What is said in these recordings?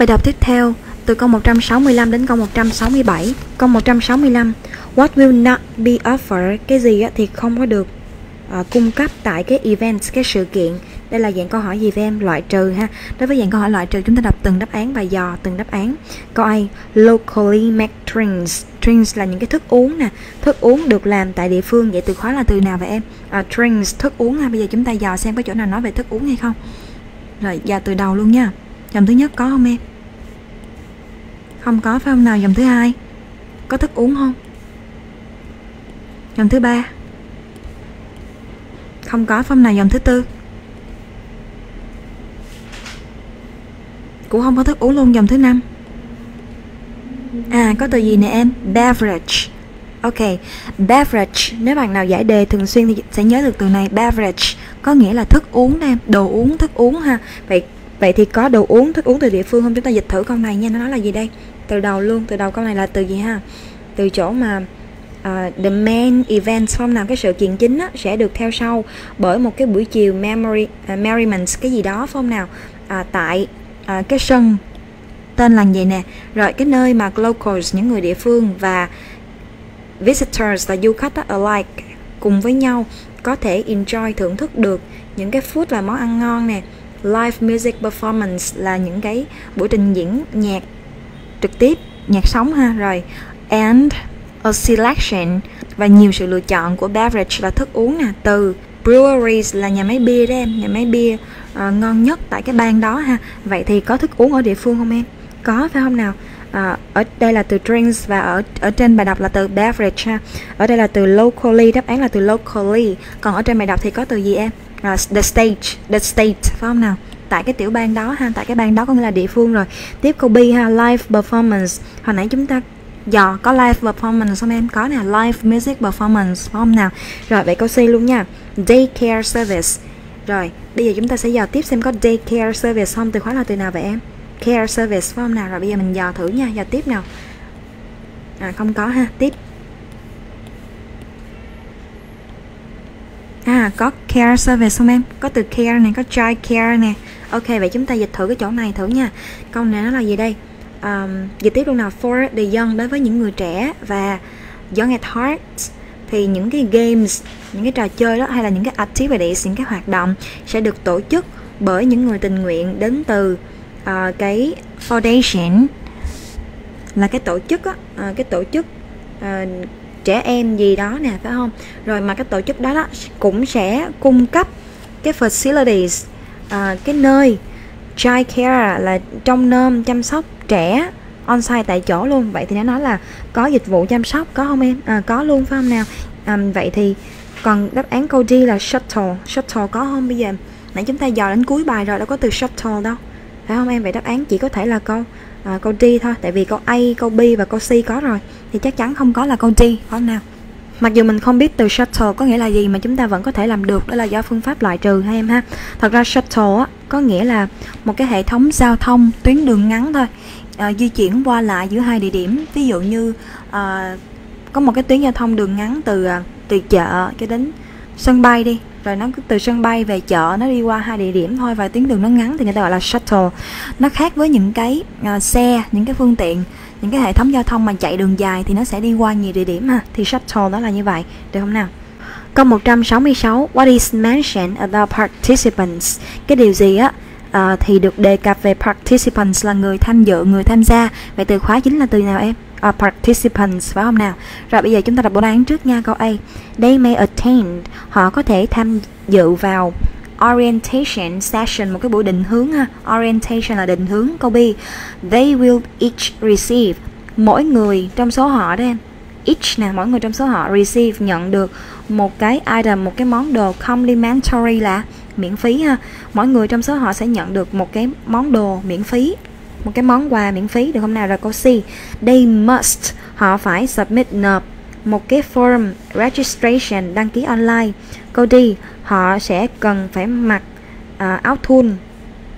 Bài đọc tiếp theo từ câu 165 đến câu 167. Câu 165. What will not be offered? Cái gì thì không có được uh, cung cấp tại cái event, cái sự kiện. Đây là dạng câu hỏi gì với em? Loại trừ ha. Đối với dạng câu hỏi loại trừ chúng ta đọc từng đáp án và dò từng đáp án. Câu A. Locally made drinks. Drinks là những cái thức uống nè. Thức uống được làm tại địa phương. Vậy từ khóa là từ nào vậy em? Uh, drinks, thức uống ha. Bây giờ chúng ta dò xem có chỗ nào nói về thức uống hay không. Rồi, dò từ đầu luôn nha. Dòng thứ nhất có không em? Không có phải không nào dòng thứ hai. Có thức uống không? Dòng thứ ba. Không có phải không nào dòng thứ tư. Cũng không có thức uống luôn dòng thứ năm. À có từ gì nè em? Beverage. Ok, beverage. Nếu bạn nào giải đề thường xuyên thì sẽ nhớ được từ này Beverage. Có nghĩa là thức uống nè Đồ uống, thức uống ha. Vậy Vậy thì có đồ uống, thức uống từ địa phương không? Chúng ta dịch thử câu này nha, nó nói là gì đây? Từ đầu luôn, từ đầu câu này là từ gì ha? Từ chỗ mà uh, the main event không nào cái sự kiện chính á, sẽ được theo sau. Bởi một cái buổi chiều memory uh, merriment cái gì đó form nào? Uh, tại uh, cái sân tên là gì nè? Rồi cái nơi mà locals những người địa phương và visitors là du khách á, alike cùng với nhau có thể enjoy thưởng thức được những cái food là món ăn ngon nè. Live music performance là những cái buổi trình diễn nhạc trực tiếp nhạc sống ha. Rồi and a selection. Và nhiều sự lựa chọn của beverage là thức uống nè. Từ breweries là nhà máy bia đó em. Nhà máy bia uh, ngon nhất tại cái bang đó ha. Vậy thì có thức uống ở địa phương không em? Có phải không nào? À, ở đây là từ drinks và ở ở trên bài đọc là từ beverage ha. Ở đây là từ locally đáp án là từ locally. Còn ở trên bài đọc thì có từ gì em? Uh, the stage the state phải không nào? Tại cái tiểu bang đó ha tại cái bang đó có nghĩa là địa phương rồi. Tiếp câu B ha live performance. Hồi nãy chúng ta dò có live performance không em? Có nè live music performance phải không nào? Rồi vậy câu C luôn nha. Daycare service. Rồi bây giờ chúng ta sẽ dò tiếp xem có daycare service không. Từ khóa là từ nào vậy em? Care service phải không nào? Rồi bây giờ mình dò thử nha. Dò tiếp nào. À không có ha tiếp. À có care service không em? Có từ care này, có child care nè. Ok vậy chúng ta dịch thử cái chỗ này thử nha. Câu này nó là gì đây? Um, dịch tiếp luôn nào. For the young đối với những người trẻ Và young at heart Thì những cái games, những cái trò chơi đó Hay là những cái activities, những cái hoạt động Sẽ được tổ chức bởi những người tình nguyện Đến từ uh, cái foundation Là cái tổ chức á uh, Cái tổ chức uh, trẻ em gì đó nè phải không? Rồi mà cái tổ chức đó đó cũng sẽ cung cấp cái facilities à, cái nơi child care là trong nơm chăm sóc trẻ on site tại chỗ luôn. Vậy thì nó nói là có dịch vụ chăm sóc có không em? À, có luôn phải không nào? À, vậy thì còn đáp án câu D là shuttle. Shuttle có không bây giờ? Nãy chúng ta dò đến cuối bài rồi đâu có từ shuttle đâu. Phải không em? Vậy đáp án chỉ có thể là câu à, câu D thôi. Tại vì câu A câu B và câu C có rồi. Thì chắc chắn không có là câu D phải không nào? Mặc dù mình không biết từ shuttle có nghĩa là gì mà chúng ta vẫn có thể làm được đó là do phương pháp loại trừ ha em ha. Thật ra shuttle á, có nghĩa là một cái hệ thống giao thông tuyến đường ngắn thôi, à, di chuyển qua lại giữa hai địa điểm. Ví dụ như à, có một cái tuyến giao thông đường ngắn từ ờ, từ chợ cho đến sân bay đi rồi nó cứ từ sân bay về chợ nó đi qua hai địa điểm thôi và tuyến đường nó ngắn thì người ta gọi là shuttle nó khác với những cái uh, xe những cái phương tiện những cái hệ thống giao thông mà chạy đường dài thì nó sẽ đi qua nhiều địa điểm ha. Thì shuttle đó là như vậy. Được không nào? Câu 166 what is mentioned about participants? Cái điều gì á uh, thì được đề cập về participants là người tham dự người tham gia. Vậy từ khóa chính là từ nào em? Uh, participants phải không nào? Rồi bây giờ chúng ta đọc đáp án trước nha câu A. They may attend. Họ có thể tham dự vào orientation session, một cái buổi định hướng ha. Orientation là định hướng, câu B. They will each receive. Mỗi người trong số họ đó em. Each nè, mỗi người trong số họ receive, nhận được một cái item, một cái món đồ complimentary là miễn phí ha. Mỗi người trong số họ sẽ nhận được một cái món đồ miễn phí, một cái món quà miễn phí. Được không nào? Rồi câu C. They must, họ phải submit nộp một cái form registration đăng ký online. Câu D họ sẽ cần phải mặc uh, áo thun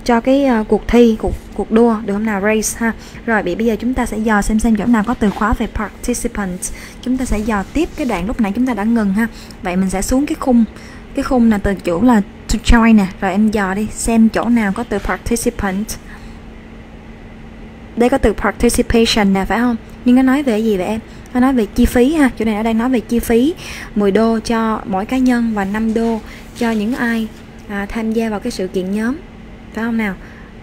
cho cái uh, cuộc thi cuộc cuộc đua được không nào race ha. Rồi bị bây giờ chúng ta sẽ dò xem xem chỗ nào có từ khóa về participants. Chúng ta sẽ dò tiếp cái đoạn lúc nãy chúng ta đã ngừng ha. Vậy mình sẽ xuống cái khung cái khung là từ chỗ là to join nè. Rồi em dò đi xem chỗ nào có từ participant. Đây có từ participation nè phải không? Nhưng nó nói về gì vậy em? Nó nói về chi phí ha. Chỗ này ở đây nói về chi phí 10 đô cho mỗi cá nhân và 5 đô cho những ai à, tham gia vào cái sự kiện nhóm. Phải không nào?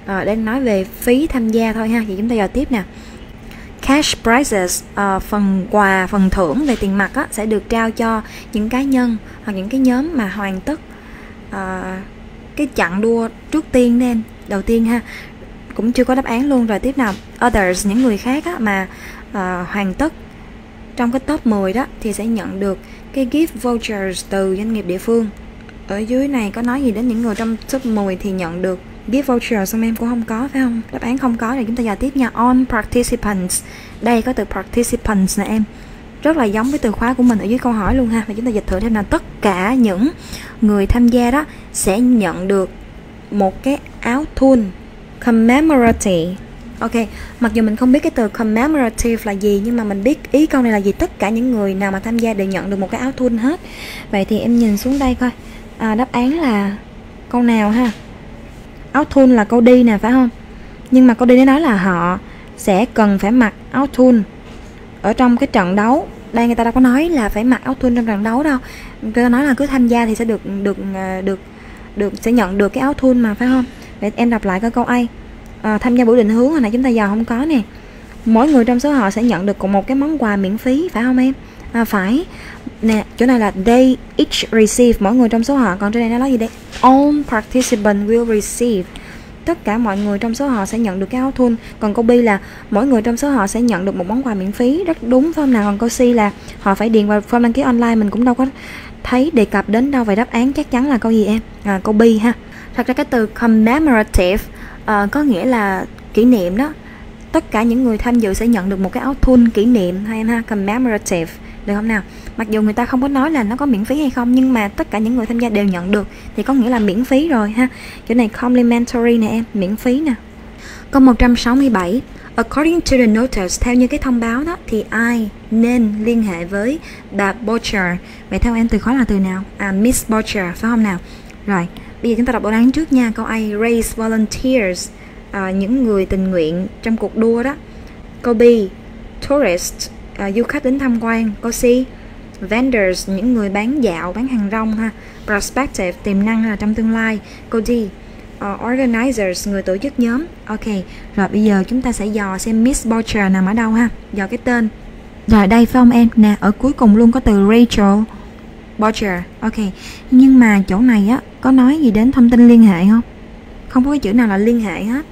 À, đang nói về phí tham gia thôi ha. Thì chúng ta giờ tiếp nè. Cash prizes à, phần quà phần thưởng về tiền mặt á, sẽ được trao cho những cá nhân hoặc những cái nhóm mà hoàn tất à, cái chặng đua trước tiên nên đầu tiên ha. Cũng chưa có đáp án luôn. Rồi tiếp nào. Others những người khác á, mà à, hoàn tất trong cái top 10 đó thì sẽ nhận được cái gift vouchers từ doanh nghiệp địa phương ở dưới này có nói gì đến những người trong top 10 thì nhận được gift voucher xong em cũng không có phải không? Đáp án không có thì chúng ta vào tiếp nha. On participants. Đây có từ participants nè em. Rất là giống với từ khóa của mình ở dưới câu hỏi luôn ha. Và chúng ta dịch thử thêm là tất cả những người tham gia đó sẽ nhận được một cái áo thun commemorative. Ok, mặc dù mình không biết cái từ commemorative là gì nhưng mà mình biết ý câu này là gì. Tất cả những người nào mà tham gia đều nhận được một cái áo thun hết. Vậy thì em nhìn xuống đây coi. À, đáp án là câu nào ha? Áo thun là câu đi nè phải không? Nhưng mà câu đi nó nói là họ sẽ cần phải mặc áo thun ở trong cái trận đấu. Đây người ta đâu có nói là phải mặc áo thun trong trận đấu đâu. Người ta nói là cứ tham gia thì sẽ được được à, được được sẽ nhận được cái áo thun mà phải không? Để em đọc lại cái câu A à, tham gia buổi định hướng hồi nãy chúng ta giờ không có nè mỗi người trong số họ sẽ nhận được cùng một cái món quà miễn phí phải không em à, phải nè chỗ này là they each receive. Mỗi người trong số họ còn trên này nó nói gì đây? All participant will receive. Tất cả mọi người trong số họ sẽ nhận được cái áo thun. Còn câu B là mỗi người trong số họ sẽ nhận được một món quà miễn phí. Rất đúng phải không nào còn câu C là họ phải điền vào form đăng ký online mình cũng đâu có thấy đề cập đến đâu về đáp án chắc chắn là câu gì em? À, câu B ha. Thật ra cái từ commemorative uh, có nghĩa là kỷ niệm đó. Tất cả những người tham dự sẽ nhận được một cái áo thun kỷ niệm hay ha commemorative được không nào mặc dù người ta không có nói là nó có miễn phí hay không nhưng mà tất cả những người tham gia đều nhận được thì có nghĩa là miễn phí rồi ha chỗ này complimentary nè em miễn phí nè câu 167 According to the notice, theo như cái thông báo đó thì ai nên liên hệ với bà butcher Vậy theo em từ khóa là từ nào? À, Miss butcher phải không nào? Rồi, Bây giờ chúng ta đọc đáp án trước nha. Câu A raise volunteers à, những người tình nguyện trong cuộc đua đó. Câu B tourists à, du khách đến tham quan. Câu si, vendors những người bán dạo, bán hàng rong ha. Prospective tiềm năng là trong tương lai. Câu uh, ờ, organizers người tổ chức nhóm. Ok. Rồi bây giờ chúng ta sẽ dò xem Miss Boucher nằm ở đâu ha. Dò cái tên. Rồi đây phải không em? Nè, ở cuối cùng luôn có từ Rachel Boucher. Ok. Nhưng mà chỗ này á có nói gì đến thông tin liên hệ không không có cái chữ nào là liên hệ hết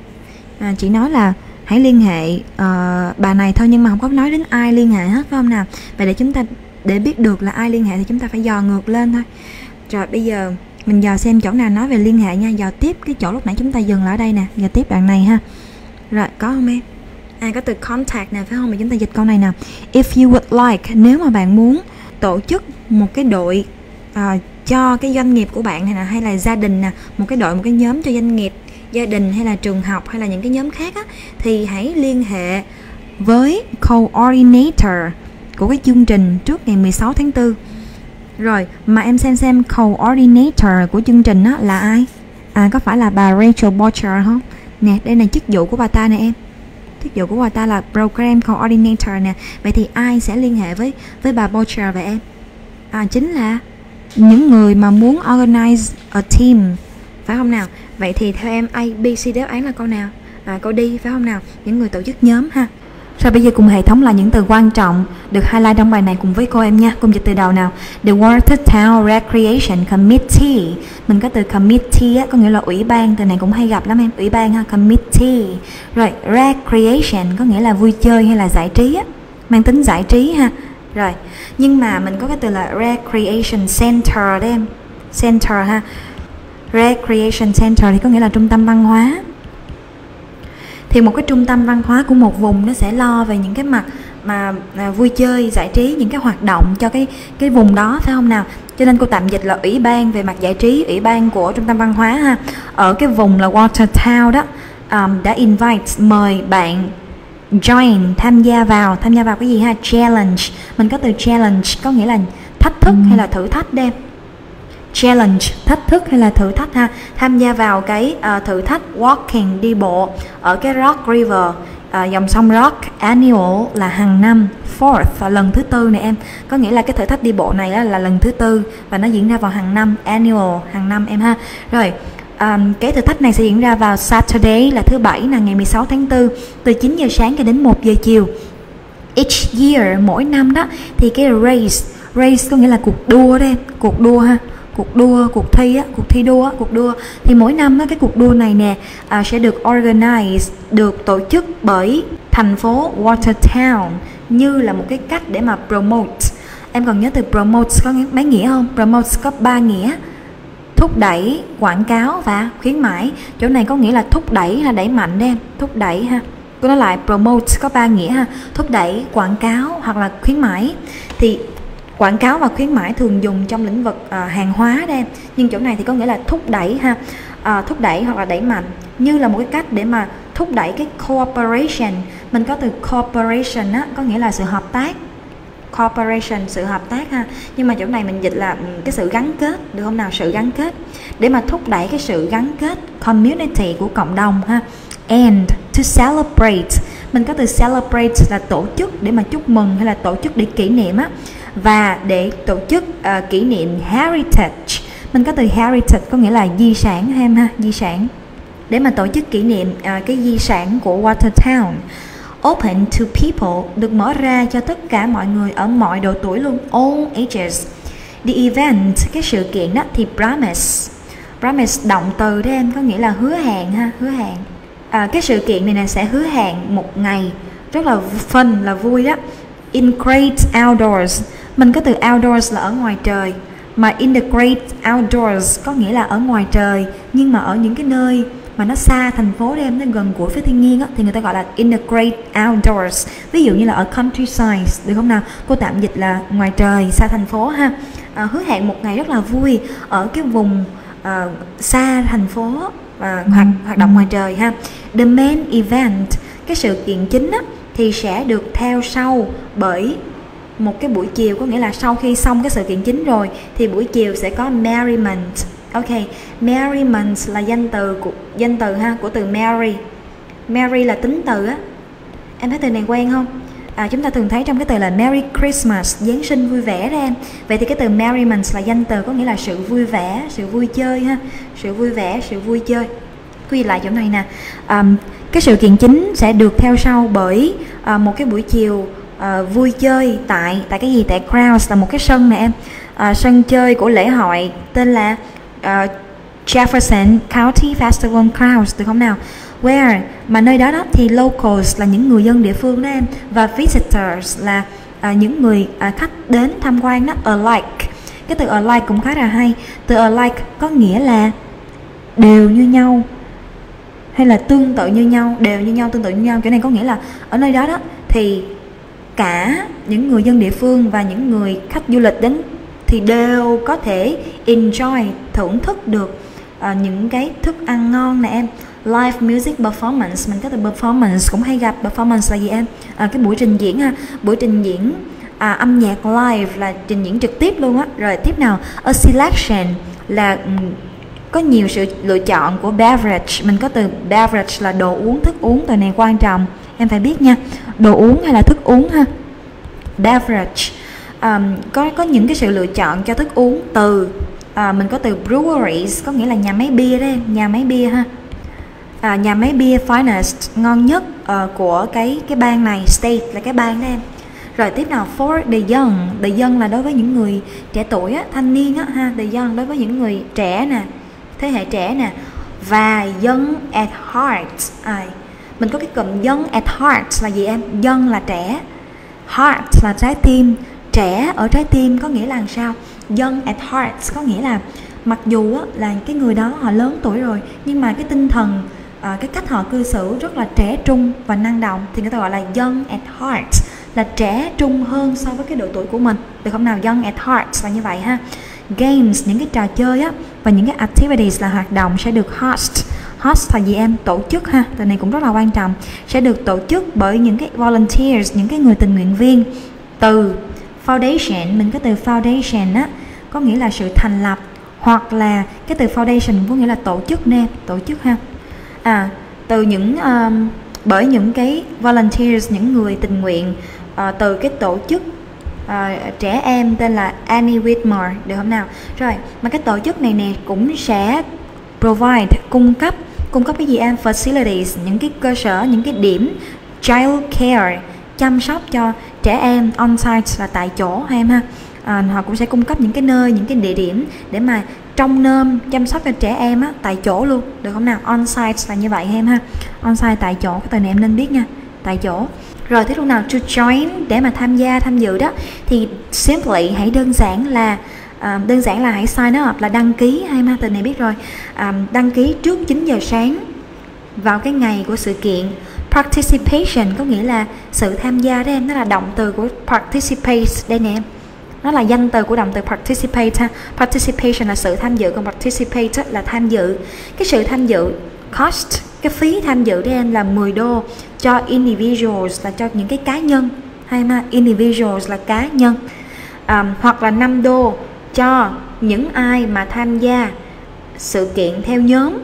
à, chỉ nói là hãy liên hệ uh, bà này thôi nhưng mà không có nói đến ai liên hệ hết phải không nào? Vậy để chúng ta để biết được là ai liên hệ thì chúng ta phải dò ngược lên thôi. Rồi bây giờ mình dò xem chỗ nào nói về liên hệ nha. Dò tiếp cái chỗ lúc nãy chúng ta dừng lại ở đây nè. Dò tiếp đoạn này ha. Rồi có không em? À có từ contact nè phải không? Mà chúng ta dịch câu này nè. If you would like nếu mà bạn muốn tổ chức một cái đội uh, cho cái doanh nghiệp của bạn này nè hay là gia đình nè một cái đội một cái nhóm cho doanh nghiệp gia đình hay là trường học hay là những cái nhóm khác á, thì hãy liên hệ với coordinator của cái chương trình trước ngày 16 tháng 4 rồi mà em xem xem coordinator của chương trình á là ai? À có phải là bà Rachel Boucher không? Nè đây là chức vụ của bà ta nè em. Chức vụ của bà ta là program coordinator nè. Vậy thì ai sẽ liên hệ với với bà Boucher vậy em? À chính là những người mà muốn organize a team phải không nào? Vậy thì theo em A B C đáp án là câu nào à, câu đi phải không nào những người tổ chức nhóm ha rồi bây giờ cùng hệ thống là những từ quan trọng được highlight trong bài này cùng với cô em nha. Cùng dịch từ đầu nào. The Watertown Recreation Committee. Mình có từ committee á, có nghĩa là ủy ban. Từ này cũng hay gặp lắm em. Ủy ban ha, committee. Rồi recreation có nghĩa là vui chơi hay là giải trí á. Mang tính giải trí ha rồi nhưng mà mình có cái từ là recreation center đấy em center ha recreation center thì có nghĩa là trung tâm văn hóa. Thì một cái trung tâm văn hóa của một vùng nó sẽ lo về những cái mặt mà à, vui chơi giải trí những cái hoạt động cho cái cái vùng đó phải không nào? Cho nên cô tạm dịch là ủy ban về mặt giải trí ủy ban của trung tâm văn hóa ha. Ở cái vùng là Watertown đó um, đã invite mời bạn join tham gia vào. Tham gia vào cái gì ha? Challenge. Mình có từ challenge có nghĩa là thách thức hay là thử thách đem challenge thách thức hay là thử thách ha? Tham gia vào cái uh, thử thách walking đi bộ ở cái Rock River. Uh, dòng sông rock annual là hàng năm fourth là lần thứ tư này em. Có nghĩa là cái thử thách đi bộ này là, là lần thứ tư và nó diễn ra vào hàng năm annual hàng năm em ha? Rồi um, cái thử thách này sẽ diễn ra vào Saturday là thứ bảy là ngày 16 tháng 4 từ 9 giờ sáng cho đến 1 giờ chiều. Each year mỗi năm đó thì cái race race có nghĩa là cuộc đua đây, cuộc đua ha? Cuộc đua cuộc thi á cuộc thi đua cuộc đua. Thì mỗi năm á, cái cuộc đua này nè à, sẽ được organize được tổ chức bởi thành phố Watertown như là một cái cách để mà promote. Em còn nhớ từ promote có mấy nghĩa không? Promote có ba nghĩa. Thúc đẩy quảng cáo và khuyến mãi. Chỗ này có nghĩa là thúc đẩy là đẩy mạnh đấy em? Thúc đẩy ha. Cô nói lại promote có ba nghĩa ha. Thúc đẩy quảng cáo hoặc là khuyến mãi. Thì quảng cáo và khuyến mãi thường dùng trong lĩnh vực à, hàng hóa đây nhưng chỗ này thì có nghĩa là thúc đẩy ha à, thúc đẩy hoặc là đẩy mạnh. Như là một cái cách để mà thúc đẩy cái cooperation. Mình có từ cooperation á có nghĩa là sự hợp tác. Cooperation sự hợp tác ha. Nhưng mà chỗ này mình dịch là cái sự gắn kết được không nào? Sự gắn kết. Để mà thúc đẩy cái sự gắn kết community của cộng đồng ha. And to celebrate. Mình có từ celebrate là tổ chức để mà chúc mừng hay là tổ chức để kỷ niệm á và để tổ chức uh, kỷ niệm heritage. Mình có từ heritage có nghĩa là di sản em ha? Di sản. Để mà tổ chức kỷ niệm uh, cái di sản của Watertown open to people được mở ra cho tất cả mọi người ở mọi độ tuổi luôn all ages. The event cái sự kiện đó thì promise. Promise động từ đó em có nghĩa là hứa hẹn ha hứa hẹn. À, cái sự kiện này nè sẽ hứa hẹn một ngày rất là fun là vui đó. In great outdoors mình có từ outdoors là ở ngoài trời. Mà in the great outdoors có nghĩa là ở ngoài trời nhưng mà ở những cái nơi mà nó xa thành phố đem nó gần của phía thiên nhiên á, thì người ta gọi là in the great outdoors. Ví dụ như là ở countryside được không nào? Cô tạm dịch là ngoài trời xa thành phố ha. À, hứa hẹn một ngày rất là vui ở cái vùng à, xa thành phố và hoạt hoạt động ngoài trời ha. The main event cái sự kiện chính á, thì sẽ được theo sau bởi một cái buổi chiều có nghĩa là sau khi xong cái sự kiện chính rồi thì buổi chiều sẽ có merriment. Ok merriment là danh từ của danh từ ha của từ merry merry là tính từ á. Em thấy từ này quen không? À, chúng ta thường thấy trong cái từ là Merry Christmas Giáng sinh vui vẻ đó em. Vậy thì cái từ merriment là danh từ có nghĩa là sự vui vẻ sự vui chơi ha. Sự vui vẻ sự vui chơi. Quy lại chỗ này nè. Um, cái sự kiện chính sẽ được theo sau bởi uh, một cái buổi chiều uh, vui chơi tại tại cái gì? Tại Crowns là một cái sân nè em. Uh, sân chơi của lễ hội tên là uh, Jefferson County Festival Crowds được không nào? Where? Mà nơi đó đó thì locals là những người dân địa phương đó em. Và visitors là uh, những người uh, khách đến tham quan đó alike. Cái từ alike cũng khá là hay. Từ alike có nghĩa là đều như nhau hay là tương tự như nhau đều như nhau tương tự như nhau. Chỗ này có nghĩa là ở nơi đó đó thì cả những người dân địa phương và những người khách du lịch đến thì đều có thể enjoy thưởng thức được uh, những cái thức ăn ngon nè em. Live music performance mình có từ performance cũng hay gặp performance là gì em? À, cái buổi trình diễn ha. Buổi trình diễn à, âm nhạc live là trình diễn trực tiếp luôn á. Rồi tiếp nào a selection là um, có nhiều sự lựa chọn của beverage. Mình có từ beverage là đồ uống thức uống từ này quan trọng. Em phải biết nha đồ uống hay là thức uống ha? Beverage. Um, có có những cái sự lựa chọn cho thức uống từ à, mình có từ breweries có nghĩa là nhà máy bia đấy nhà máy bia ha. À, nhà máy bia finest ngon nhất uh, của cái cái bang này state là cái bang đó em. Rồi tiếp nào for the young the young là đối với những người trẻ tuổi á, thanh niên á ha. The young đối với những người trẻ nè thế hệ trẻ nè. Và young at heart. À, mình có cái cụm young at heart là gì em? Young là trẻ. Heart là trái tim. Trẻ ở trái tim có nghĩa là làm sao? Young at heart có nghĩa là mặc dù á, là cái người đó họ lớn tuổi rồi nhưng mà cái tinh thần à, cái cách họ cư xử rất là trẻ trung và năng động thì người ta gọi là young at heart là trẻ trung hơn so với cái độ tuổi của mình. Được không nào? Young at heart là như vậy ha. Games những cái trò chơi á và những cái activities là hoạt động sẽ được host host là gì em tổ chức ha. Từ này cũng rất là quan trọng. Sẽ được tổ chức bởi những cái volunteers những cái người tình nguyện viên từ foundation. Mình có từ foundation á có nghĩa là sự thành lập hoặc là cái từ foundation có nghĩa là tổ chức nè tổ chức ha. À từ những um, bởi những cái volunteers những người tình nguyện uh, từ cái tổ chức uh, trẻ em tên là Annie Whitmore được không nào? Rồi mà cái tổ chức này nè cũng sẽ provide cung cấp cung cấp cái gì em? Facilities những cái cơ sở những cái điểm child care chăm sóc cho trẻ em on site là tại chỗ em ha? À, họ cũng sẽ cung cấp những cái nơi những cái địa điểm để mà trong nơm chăm sóc cho trẻ em á, tại chỗ luôn được không nào? On site là như vậy em ha? On site tại chỗ cái từ này em nên biết nha tại chỗ. Rồi thế lúc nào to join để mà tham gia tham dự đó thì simply hãy đơn giản là à, đơn giản là hãy sign up là đăng ký. Hai ma từ này biết rồi. À, đăng ký trước 9 giờ sáng vào cái ngày của sự kiện participation có nghĩa là sự tham gia đó em. Nó là động từ của participate đây nè em. Nó là danh từ của động từ participate ha. participation là sự tham dự còn participate là tham dự. Cái sự tham dự cost cái phí tham dự đây em là 10 đô cho individuals là cho những cái cá nhân. Hay mà individuals là cá nhân. Um, hoặc là 5 đô cho những ai mà tham gia sự kiện theo nhóm.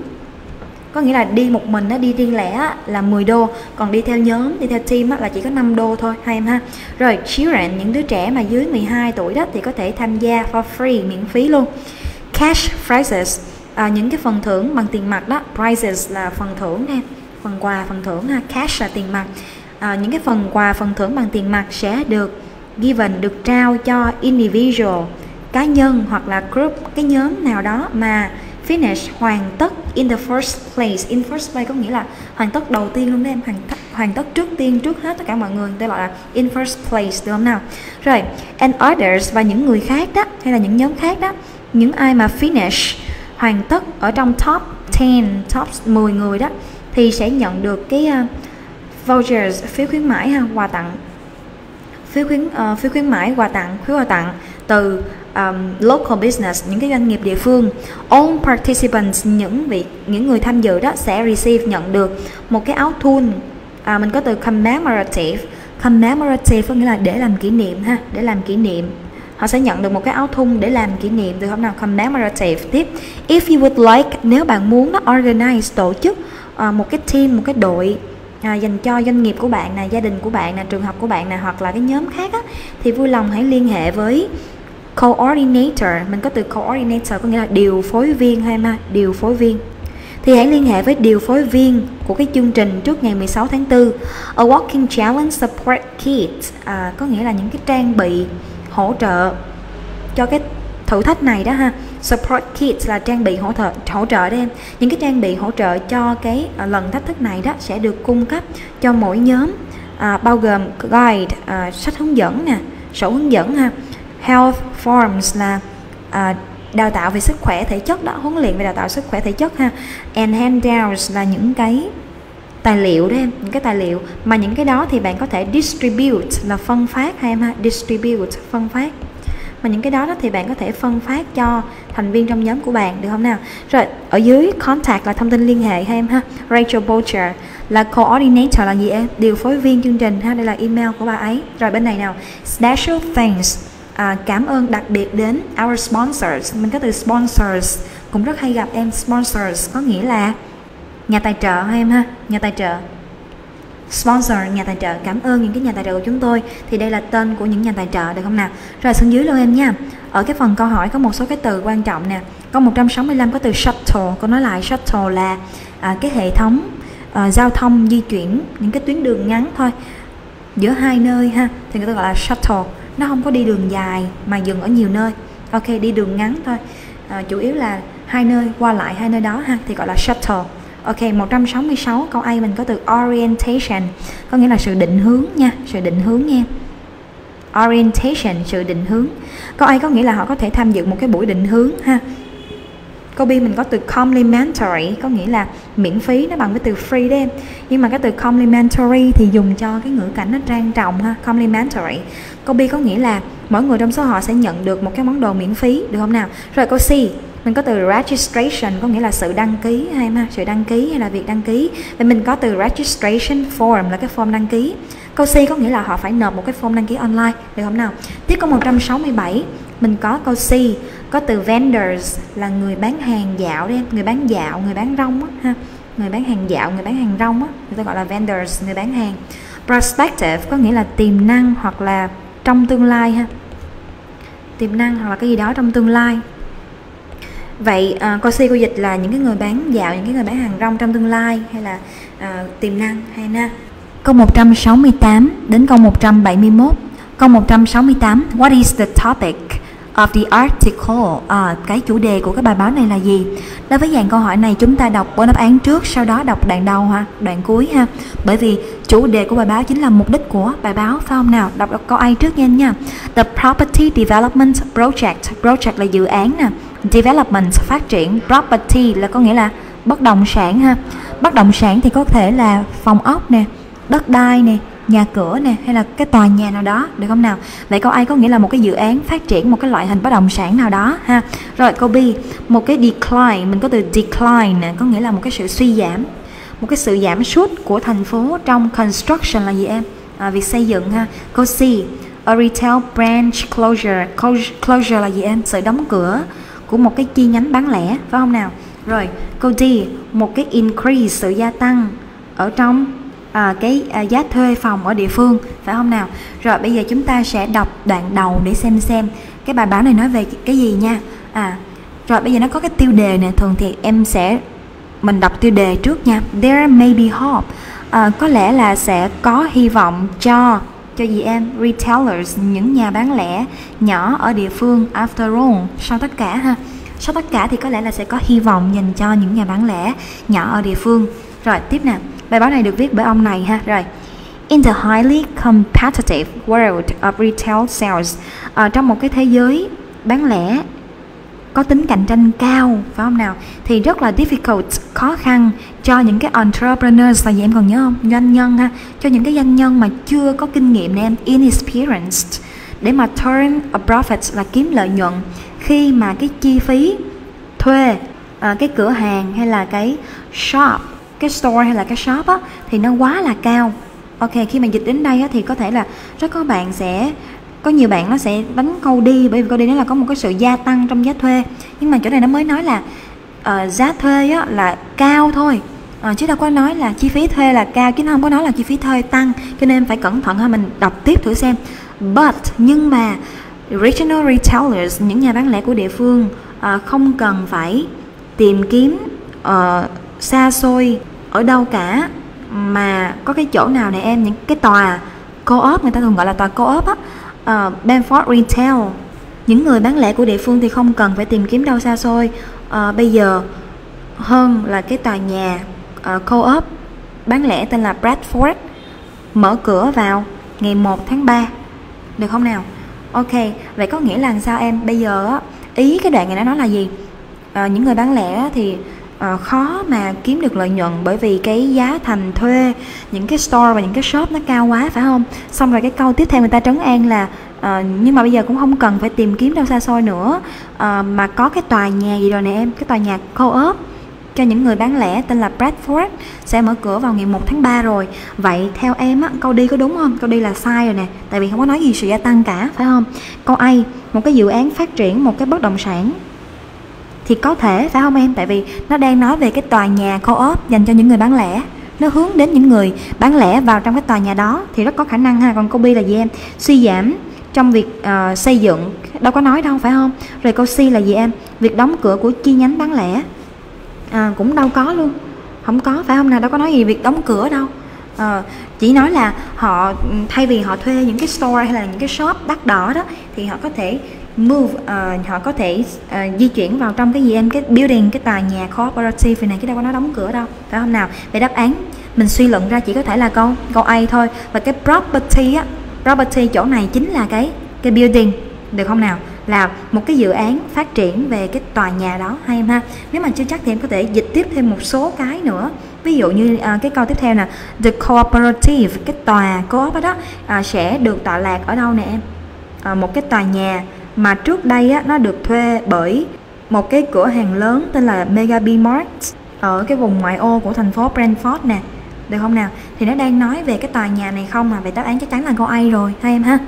Có nghĩa là đi một mình nó đi riêng lẻ là 10 đô. Còn đi theo nhóm đi theo team là chỉ có 5 đô thôi hai em ha. Rồi children những đứa trẻ mà dưới 12 tuổi đó thì có thể tham gia for free miễn phí luôn. Cash prizes à, những cái phần thưởng bằng tiền mặt đó. Prizes là phần thưởng nè phần quà phần thưởng ha. Cash là tiền mặt. À, những cái phần quà phần thưởng bằng tiền mặt sẽ được given được trao cho individual cá nhân hoặc là group cái nhóm nào đó mà finish hoàn tất in the first place. In first place có nghĩa là hoàn tất đầu tiên luôn đấy em hoàn tất hoàn tất trước tiên trước hết tất cả mọi người tôi gọi là in first place được không nào? Rồi and others và những người khác đó hay là những nhóm khác đó những ai mà finish hoàn tất ở trong top 10 top 10 người đó thì sẽ nhận được cái uh, vouchers phiếu khuyến mãi ha quà tặng. Phiếu khuyến uh, phiếu khuyến mãi quà tặng phiếu quà tặng từ um, local business những cái doanh nghiệp địa phương. All participants những vị những người tham dự đó sẽ receive nhận được một cái áo thun. À, mình có từ commemorative. Commemorative có nghĩa là để làm kỷ niệm ha để làm kỷ niệm. Họ sẽ nhận được một cái áo thun để làm kỷ niệm được không nào. Commemorative. Tiếp if you would like nếu bạn muốn nó organize tổ chức uh, một cái team một cái đội à, dành cho doanh nghiệp của bạn nè gia đình của bạn nè trường học của bạn nè hoặc là cái nhóm khác á, thì vui lòng hãy liên hệ với coordinator mình có từ coordinator có nghĩa là điều phối viên hay ma điều phối viên. Thì hãy liên hệ với điều phối viên của cái chương trình trước ngày 16 tháng 4 A Walking Challenge Support Kit à, có nghĩa là những cái trang bị hỗ trợ cho cái thử thách này đó ha. Support kit là trang bị hỗ trợ hỗ trợ đó em. Những cái trang bị hỗ trợ cho cái à, lần thách thức này đó sẽ được cung cấp cho mỗi nhóm à, bao gồm guide à, sách hướng dẫn nè sổ hướng dẫn ha health forms là uh, đào tạo về sức khỏe thể chất đó huấn luyện về đào tạo sức khỏe thể chất ha. And handouts là những cái tài liệu đó em những cái tài liệu. Mà những cái đó thì bạn có thể distribute là phân phát hay em ha distribute phân phát. Mà những cái đó, đó thì bạn có thể phân phát cho thành viên trong nhóm của bạn được không nào? Rồi ở dưới contact là thông tin liên hệ hay em ha. Rachel Boucher là coordinator là gì em? Điều phối viên chương trình ha đây là email của bà ấy. Rồi bên này nào? Special thanks à, cảm ơn đặc biệt đến our sponsors. Mình có từ sponsors. Cũng rất hay gặp em sponsors. Có nghĩa là nhà tài trợ ha em ha? Nhà tài trợ. Sponsor nhà tài trợ. Cảm ơn những cái nhà tài trợ của chúng tôi. Thì đây là tên của những nhà tài trợ được không nào? Rồi xuống dưới luôn em nha. Ở cái phần câu hỏi có một số cái từ quan trọng nè. Có 165 có từ shuttle. Có nói lại shuttle là à, cái hệ thống à, giao thông di chuyển những cái tuyến đường ngắn thôi. Giữa hai nơi ha. Thì người ta gọi là shuttle nó không có đi đường dài mà dừng ở nhiều nơi. Ok đi đường ngắn thôi. À, chủ yếu là hai nơi qua lại hai nơi đó ha thì gọi là shuttle. Ok, 166 câu A mình có từ orientation Có nghĩa là sự định hướng nha Sự định hướng nha Orientation, sự định hướng. Câu A có nghĩa là họ có thể tham dự một cái buổi định hướng ha. Câu B mình có từ complimentary, Có nghĩa là miễn phí, nó bằng với từ free đấy em. Nhưng mà cái từ complimentary thì dùng cho cái ngữ cảnh nó trang trọng ha, Complimentary. Câu B có nghĩa là mỗi người trong số họ sẽ nhận được một cái món đồ miễn phí, Được không nào? Rồi câu C, mình có từ registration, có nghĩa là sự đăng ký hay mà sự đăng ký hay là việc đăng ký. Và mình có từ registration form là cái form đăng ký. Câu C có nghĩa là họ phải nộp một cái form đăng ký online, được không nào? Tiếp câu 167 mình có câu C có từ vendors là người bán hàng dạo đấy người bán dạo người bán rong á ha. Người bán hàng dạo người bán hàng rong á người ta gọi là vendors người bán hàng. Prospective có nghĩa là tiềm năng hoặc là trong tương lai ha. Tiềm năng hoặc là cái gì đó trong tương lai. Vậy uh, cô si cô dịch là những cái người bán dạo những cái người bán hàng rong trong tương lai hay là uh, tiềm năng hay na? Câu 168 đến câu 171 câu 168 What is the topic? Of the article. À, cái chủ đề của cái bài báo này là gì? Đối với dạng câu hỏi này chúng ta đọc bốn đáp án trước sau đó đọc đoạn đầu ha đoạn cuối ha. Bởi vì chủ đề của bài báo chính là mục đích của bài báo phải không nào? Đọc, đọc câu A trước nhanh nha. The property development project. Project là dự án nè. Development phát triển. Property là có nghĩa là bất động sản ha. Bất động sản thì có thể là phòng ốc nè đất đai nè nhà cửa nè hay là cái tòa nhà nào đó được không nào? Vậy câu A có nghĩa là một cái dự án phát triển một cái loại hình bất động sản nào đó ha. Rồi câu B một cái decline mình có từ decline nè có nghĩa là một cái sự suy giảm một cái sự giảm sút của thành phố trong construction là gì em? À, việc xây dựng ha. Câu C a retail branch closure closure là gì em? Sự đóng cửa của một cái chi nhánh bán lẻ phải không nào? Rồi câu D một cái increase sự gia tăng ở trong à, cái à, giá thuê phòng ở địa phương phải không nào? Rồi bây giờ chúng ta sẽ đọc đoạn đầu để xem xem. Cái bài báo này nói về cái gì nha? À rồi bây giờ nó có cái tiêu đề nè thường thì em sẽ mình đọc tiêu đề trước nha. There may be hope. À, có lẽ là sẽ có hy vọng cho cho gì em? Retailers những nhà bán lẻ nhỏ ở địa phương after all sau tất cả ha. Sau tất cả thì có lẽ là sẽ có hy vọng dành cho những nhà bán lẻ nhỏ ở địa phương. Rồi tiếp nào Bài báo này được viết bởi ông này ha. Rồi. In the highly competitive world of retail sales, ở trong một cái thế giới bán lẻ có tính cạnh tranh cao phải không nào thì rất là difficult khó khăn cho những cái entrepreneurs là gì em còn nhớ không doanh nhân ha cho những cái doanh nhân mà chưa có kinh nghiệm nè em inexperienced để mà turn a profit là kiếm lợi nhuận khi mà cái chi phí thuê uh, cái cửa hàng hay là cái shop cái store hay là cái shop á thì nó quá là cao. Ok khi mà dịch đến đây á, thì có thể là rất có bạn sẽ có nhiều bạn nó sẽ đánh câu đi bởi vì câu đi nó là có một cái sự gia tăng trong giá thuê. Nhưng mà chỗ này nó mới nói là uh, giá thuê á, là cao thôi. À, chứ đâu có nói là chi phí thuê là cao chứ nó không có nói là chi phí thuê tăng. Cho nên phải cẩn thận ha mình đọc tiếp thử xem. But nhưng mà regional retailers những nhà bán lẻ của địa phương à, không cần phải tìm kiếm uh, xa xôi ở đâu cả. Mà có cái chỗ nào này em những cái tòa co-op người ta thường gọi là tòa co-op á. Ờ, uh, Benford Retail. Những người bán lẻ của địa phương thì không cần phải tìm kiếm đâu xa xôi. Uh, bây giờ hơn là cái tòa nhà uh, co-op bán lẻ tên là Bradford. Mở cửa vào ngày 1 tháng 3 được không nào? Ok vậy có nghĩa là sao em? Bây giờ ý cái đoạn này nó nói là gì? À, những người bán lẻ thì à, khó mà kiếm được lợi nhuận bởi vì cái giá thành thuê những cái store và những cái shop nó cao quá phải không? Xong rồi cái câu tiếp theo người ta trấn an là à, nhưng mà bây giờ cũng không cần phải tìm kiếm đâu xa xôi nữa. À, mà có cái tòa nhà gì rồi nè em? Cái tòa nhà co-op cho những người bán lẻ tên là Bradford sẽ mở cửa vào ngày 1 tháng 3 rồi. Vậy theo em á, câu đi có đúng không? Câu đi là sai rồi nè Tại vì không có nói gì sự gia tăng cả, phải không? Câu A, một cái dự án phát triển một cái bất động sản thì có thể phải không em? Tại vì nó đang nói về cái tòa nhà co-op dành cho những người bán lẻ. Nó hướng đến những người bán lẻ vào trong cái tòa nhà đó thì rất có khả năng ha. Còn câu B là gì em? Suy giảm trong việc uh, xây dựng. Đâu có nói đâu phải không? Rồi câu C là gì em? Việc đóng cửa của chi nhánh bán lẻ. À, cũng đâu có luôn. Không có phải không nào? Đâu có nói gì việc đóng cửa đâu. À, chỉ nói là họ thay vì họ thuê những cái store hay là những cái shop đắt đỏ đó thì họ có thể move uh, họ có thể uh, di chuyển vào trong cái gì em? Cái building cái tòa nhà cooperative này cái đâu có nó đóng cửa đâu phải không nào? Về đáp án mình suy luận ra chỉ có thể là câu câu A thôi. Và cái property á property chỗ này chính là cái cái building được không nào? Là một cái dự án phát triển về cái tòa nhà đó hay em ha? Nếu mà chưa chắc thì em có thể dịch tiếp thêm một số cái nữa. Ví dụ như à, cái câu tiếp theo nè the cooperative cái tòa co-op đó à, sẽ được tọa lạc ở đâu nè em? À, một cái tòa nhà mà trước đây á, nó được thuê bởi một cái cửa hàng lớn tên là Mega B Mart ở cái vùng ngoại ô của thành phố Brentford nè. Được không nào? Thì nó đang nói về cái tòa nhà này không mà về đáp án chắc chắn là câu A rồi. Hai em ha?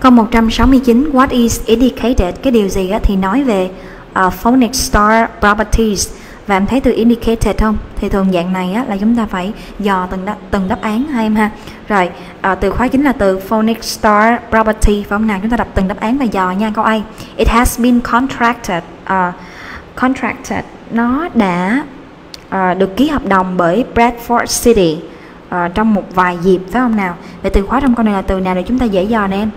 Câu 169 what is indicated cái điều gì á, thì nói về uh, Phoenix Star Properties và em thấy từ indicated không? Thì thường dạng này á, là chúng ta phải dò từng đáp, từng đáp án hay em ha. Rồi à, từ khóa chính là từ phonic star property phải không nào? Chúng ta đọc từng đáp án và dò nha câu A. It has been contracted uh, contracted. Nó đã uh, được ký hợp đồng bởi Bradford City uh, trong một vài dịp phải không nào? Vậy từ khóa trong câu này là từ nào để chúng ta dễ dò nè em?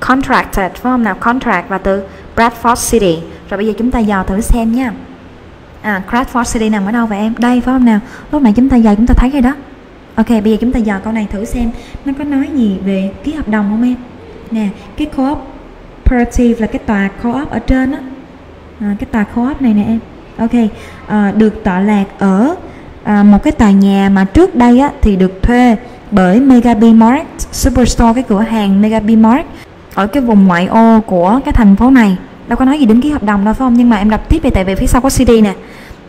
Contracted phải không nào? Contract và từ Bradford City. Rồi bây giờ chúng ta dò thử xem nha à Bradford City nằm ở đâu vậy em? Đây phải không nào? Lúc nãy chúng ta giờ chúng ta thấy rồi đó. Ok bây giờ chúng ta dò câu này thử xem nó có nói gì về ký hợp đồng không em? Nè cái cooperative là cái tòa co-op ở trên á. À, cái tòa co-op này nè em. Ok à, được tọa lạc ở à, một cái tòa nhà mà trước đây á, thì được thuê bởi Mega B Mart Superstore cái cửa hàng Mega B Mart ở cái vùng ngoại ô của cái thành phố này đâu có nói gì đến ký hợp đồng đâu phải không? Nhưng mà em đọc tiếp về tại vì phía sau có CD nè.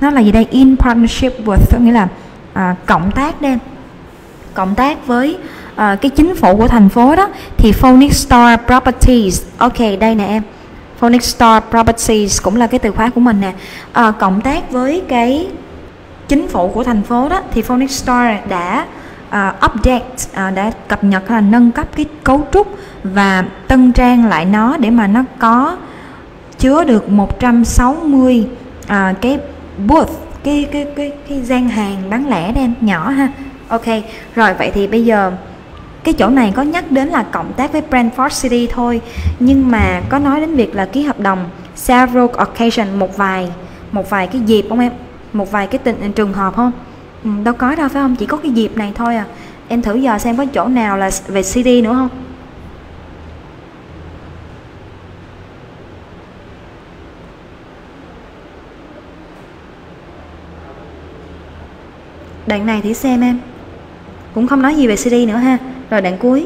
Nó là gì đây? In partnership with nghĩa là à, cộng tác đây cộng tác với à, cái chính phủ của thành phố đó. Thì Phoenix Star Properties. Ok đây nè em. Phoenix Star Properties cũng là cái từ khóa của mình nè. À, cộng tác với cái chính phủ của thành phố đó thì Phoenix Star đã uh, update uh, đã cập nhật là nâng cấp cái cấu trúc và tân trang lại nó để mà nó có chứa được 160 à, cái booth cái cái cái cái gian hàng bán lẻ đen nhỏ ha. Ok rồi vậy thì bây giờ cái chỗ này có nhắc đến là cộng tác với Brentford City thôi nhưng mà có nói đến việc là ký hợp đồng several occasion một vài một vài cái dịp không em? Một vài cái tình trường hợp không? Ừ, đâu có đâu phải không? Chỉ có cái dịp này thôi à. Em thử giờ xem có chỗ nào là về City nữa không? Đoạn này thì xem em. Cũng không nói gì về CD nữa ha. Rồi đoạn cuối.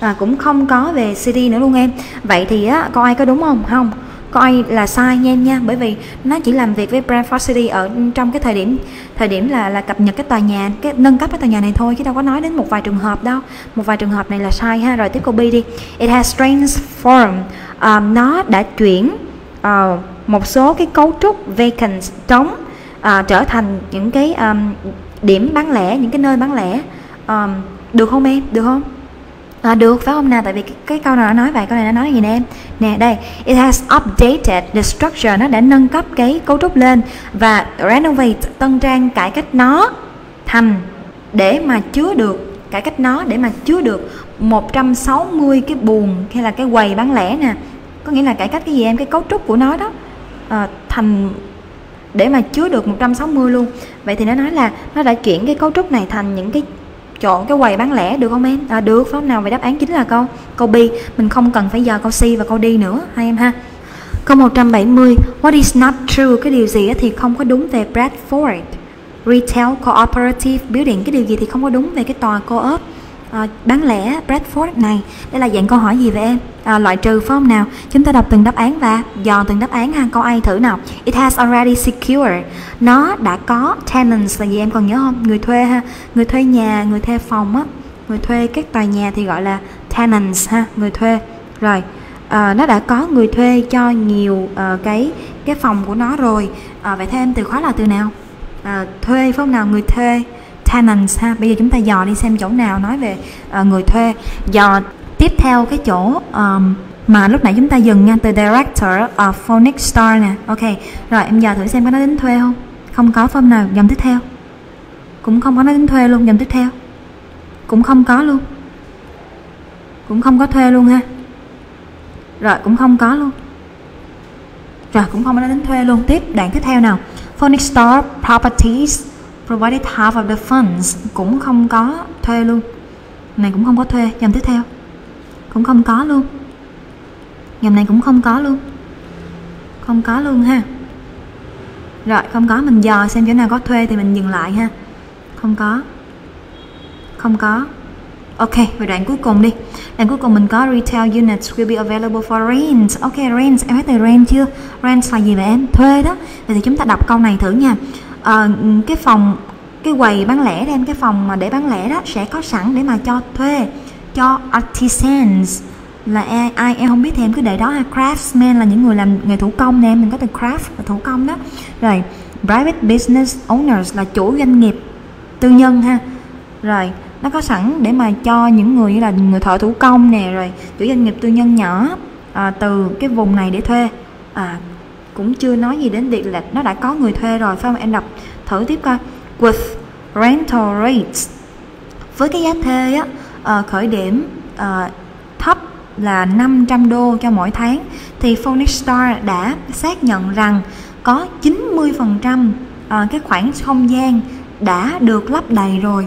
À, cũng không có về CD nữa luôn em. Vậy thì á coi ai có đúng không? Không. Coi là sai nha em nha. Bởi vì nó chỉ làm việc với brand for City ở trong cái thời điểm thời điểm là là cập nhật cái tòa nhà cái nâng cấp cái tòa nhà này thôi chứ đâu có nói đến một vài trường hợp đâu. Một vài trường hợp này là sai ha. Rồi tiếp cô B đi. It has transformed um, à, nó đã chuyển uh, một số cái cấu trúc vacant trống à, trở thành những cái um, điểm bán lẻ những cái nơi bán lẻ. Um, được không em? Được không? À, được phải không nào tại vì cái, cái câu nào nó nói vậy câu này nó nói gì nè? Em nè đây. It has updated the structure. Nó đã nâng cấp cái cấu trúc lên và renovate tân trang cải cách nó thành để mà chứa được cải cách nó để mà chứa được 160 cái buồng hay là cái quầy bán lẻ nè. Có nghĩa là cải cách cái gì em? Cái cấu trúc của nó đó à, thành để mà chứa được 160 luôn. Vậy thì nó nói là nó đã chuyển cái cấu trúc này thành những cái chọn cái quầy bán lẻ được không em? À, được phải không? Nào vậy đáp án chính là câu câu B. Mình không cần phải giờ câu C và câu D nữa hai em ha. Câu 170 what is not true? Cái điều gì thì không có đúng về Bradford? Retail Cooperative Building cái điều gì thì không có đúng về cái tòa co-op? À, bán lẻ Bradford này. Đây là dạng câu hỏi gì vậy em? À, loại trừ phải không nào? Chúng ta đọc từng đáp án và dò từng đáp án ha. Câu A thử nào. It has already secured. Nó đã có tenants là gì em còn nhớ không? Người thuê ha. Người thuê nhà người thuê phòng á. Người thuê các tòa nhà thì gọi là tenants ha. Người thuê. Rồi à, nó đã có người thuê cho nhiều uh, cái cái phòng của nó rồi. À, vậy thêm từ khóa là từ nào? À, thuê phải không nào? Người thuê tenants ha. Bây giờ chúng ta dò đi xem chỗ nào nói về uh, người thuê. Dò tiếp theo cái chỗ um, mà lúc nãy chúng ta dừng nha từ director of phonic star nè. Ok rồi em dò thử xem có nói đến thuê không? Không có phong nào dòng tiếp theo. Cũng không có nói đến thuê luôn dòng tiếp theo. Cũng không có luôn. Cũng không có thuê luôn ha. Rồi cũng không có luôn. Rồi cũng không nói đến thuê luôn. Tiếp đoạn tiếp theo nào. Phonic star properties provided half of the funds cũng không có thuê luôn. Này cũng không có thuê. Dòng tiếp theo. Cũng không có luôn. Dòng này cũng không có luôn. Không có luôn ha. Rồi không có. Mình dò xem chỗ nào có thuê thì mình dừng lại ha. Không có. Không có. Ok, về đoạn cuối cùng đi. Đoạn cuối cùng mình có Retail units will be available for rent. Ok, rent, em biết từ rent chưa? Rent là gì vậy em? Thuê đó. Vậy thì chúng ta đọc câu này thử nha à, cái phòng cái quầy bán lẻ đem cái phòng mà để bán lẻ đó sẽ có sẵn để mà cho thuê cho artisans. Là ai, ai em không biết thì em cứ để đó ha. Craftsman là những người làm nghề thủ công nè mình có từ craft là thủ công đó. Rồi private business owners là chủ doanh nghiệp tư nhân ha. Rồi nó có sẵn để mà cho những người như là người thợ thủ công nè rồi chủ doanh nghiệp tư nhân nhỏ à, từ cái vùng này để thuê. À, cũng chưa nói gì đến việc là nó đã có người thuê rồi phải không? Em đọc thử tiếp coi. With rental rates với cái giá thuê á uh, khởi điểm uh, thấp là 500 đô cho mỗi tháng thì Phoenix Star đã xác nhận rằng có 90% uh, ờ, cái khoảng không gian đã được lấp đầy rồi.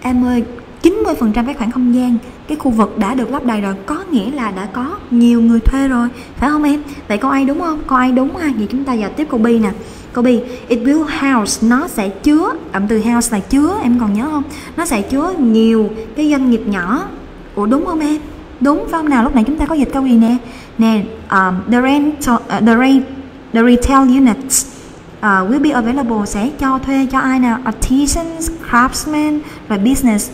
Em ơi 90% cái khoảng không gian cái khu vực đã được lấp đầy rồi có nghĩa là đã có nhiều người thuê rồi phải không em? Vậy câu A đúng không? Câu A đúng ha? Vậy chúng ta giờ tiếp câu B nè. Câu B it will house nó sẽ chứa ẩm từ house là chứa em còn nhớ không? Nó sẽ chứa nhiều cái doanh nghiệp nhỏ. Ủa đúng không em? Đúng phải không? Nào lúc nãy chúng ta có dịch câu gì nè? Nè um, the rental uh, the, rate, the retail units uh, will be available sẽ cho thuê cho ai nào? Artisans craftsmen và business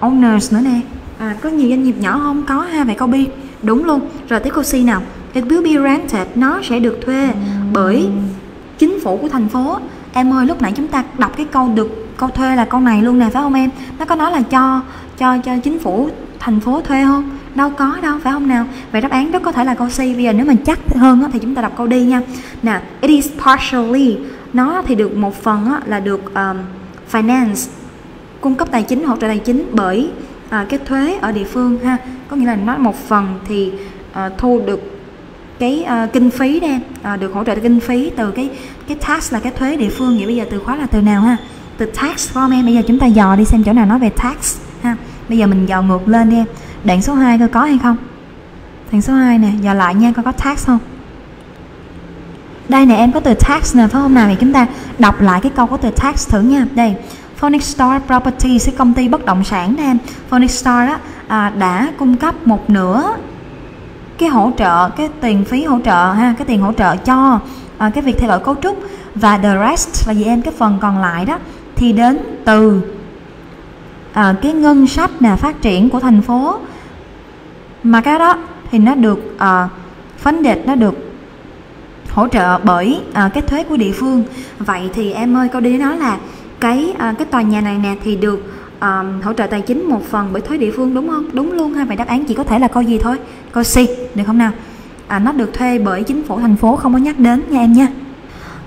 owners nữa nè à, có nhiều doanh nghiệp nhỏ không? Có ha vậy câu B đúng luôn. Rồi tới câu C nào. It will be rented nó sẽ được thuê bởi chính phủ của thành phố. Em ơi lúc nãy chúng ta đọc cái câu được câu thuê là câu này luôn nè phải không em? Nó có nói là cho cho cho chính phủ thành phố thuê không? Đâu có đâu phải không nào? Vậy đáp án đó có thể là câu C bây giờ nếu mình chắc hơn á, thì chúng ta đọc câu đi nha. Nè it is partially. Nó thì được một phần á, là được um, finance cung cấp tài chính hỗ trợ tài chính bởi à, cái thuế ở địa phương ha. Có nghĩa là nó một phần thì à, thu được cái à, kinh phí đây à, được hỗ trợ kinh phí từ cái cái tax là cái thuế địa phương. Vậy bây giờ từ khóa là từ nào ha? Từ tax form em. Bây giờ chúng ta dò đi xem chỗ nào nói về tax ha. Bây giờ mình dò ngược lên đi em. Đoạn số 2 coi có hay không? Đoạn số 2 nè dò lại nha coi có tax không? Đây nè em có từ tax nè phải không nào? Thì chúng ta đọc lại cái câu có từ tax thử nha. Đây Phoenix Star Property cái công ty bất động sản đó em. Phoenix Star đó à, đã cung cấp một nửa cái hỗ trợ cái tiền phí hỗ trợ ha cái tiền hỗ trợ cho à, cái việc thay đổi cấu trúc. Và the rest là gì em? Cái phần còn lại đó thì đến từ à, cái ngân sách nè phát triển của thành phố. Mà cái đó thì nó được à, funded nó được hỗ trợ bởi à, cái thuế của địa phương. Vậy thì em ơi câu đi nói là cái à, cái tòa nhà này nè thì được à, hỗ trợ tài chính một phần bởi thuế địa phương đúng không? Đúng luôn ha. Vậy đáp án chỉ có thể là câu gì thôi? Câu C được không nào? À, nó được thuê bởi chính phủ thành phố không có nhắc đến nha em nha.